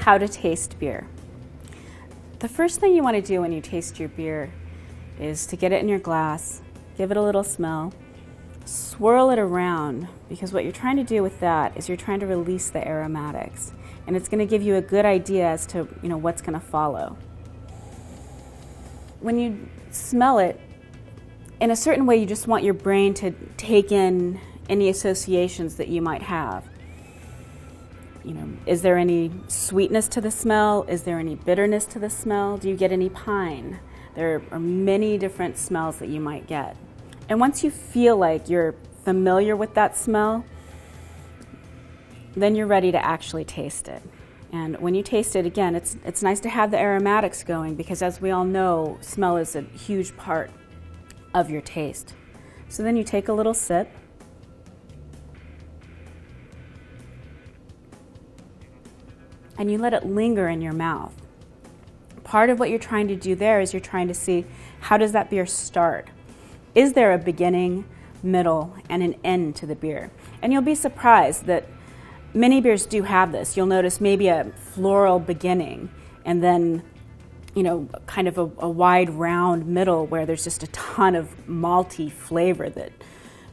How to taste beer. The first thing you want to do when you taste your beer is to get it in your glass, give it a little smell, swirl it around because what you're trying to do with that is you're trying to release the aromatics and it's going to give you a good idea as to you know what's going to follow. When you smell it, in a certain way, you just want your brain to take in any associations that you might have. You know, is there any sweetness to the smell? Is there any bitterness to the smell? Do you get any pine? There are many different smells that you might get. And once you feel like you're familiar with that smell, then you're ready to actually taste it. And when you taste it, again, it's, it's nice to have the aromatics going because, as we all know, smell is a huge part of your taste. So then you take a little sip. And you let it linger in your mouth. Part of what you're trying to do there is you're trying to see how does that beer start? Is there a beginning, middle, and an end to the beer? And you'll be surprised that many beers do have this. You'll notice maybe a floral beginning and then, you know, kind of a, a wide round middle where there's just a ton of malty flavor that,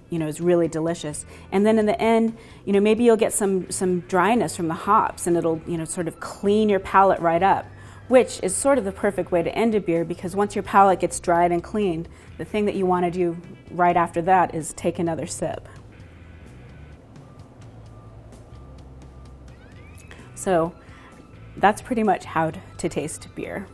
you know, is really delicious. And then in the end, you know, maybe you'll get some, some dryness from the hops and it'll, you know, sort of clean your palate right up, which is sort of the perfect way to end a beer because once your palate gets dried and cleaned, the thing that you want to do right after that is take another sip. So that's pretty much how to taste beer.